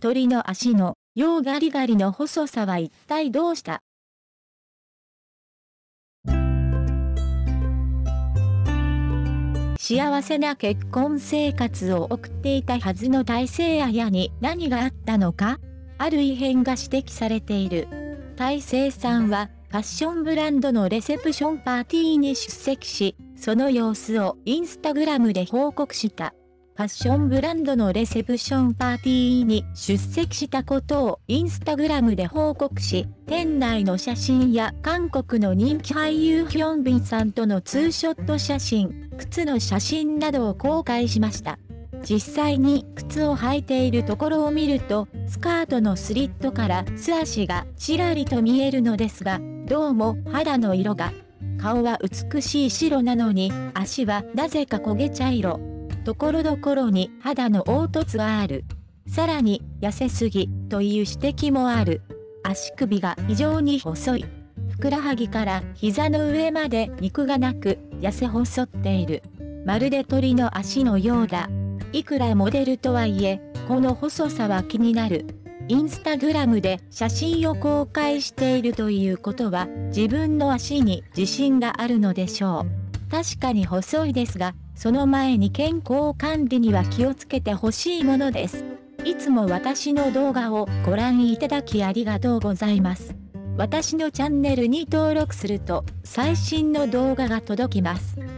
鳥の足の、ようガリガリの細さは一体どうした？幸せな結婚生活を送っていたはずの大聖綾に何があったのか？ある異変が指摘されている。大聖さんはファッションブランドのレセプションパーティーに出席し、その様子をインスタグラムで報告した。ファッションブランドのレセプションパーティーに出席したことをインスタグラムで報告し、店内の写真や韓国の人気俳優ヒョンビンさんとのツーショット写真、靴の写真などを公開しました。実際に靴を履いているところを見ると、スカートのスリットから素足がちらりと見えるのですが、どうも肌の色が、顔は美しい白なのに、足はなぜか焦げ茶色。ところどころに肌の凹凸がある。さらに、痩せすぎという指摘もある。足首が非常に細い。ふくらはぎから膝の上まで肉がなく、痩せ細っている。まるで鳥の足のようだ。いくらモデルとはいえ、この細さは気になる。インスタグラムで写真を公開しているということは、自分の足に自信があるのでしょう。確かに細いですが、その前に健康管理には気をつけてほしいものです。いつも私の動画をご覧いただきありがとうございます。私のチャンネルに登録すると最新の動画が届きます。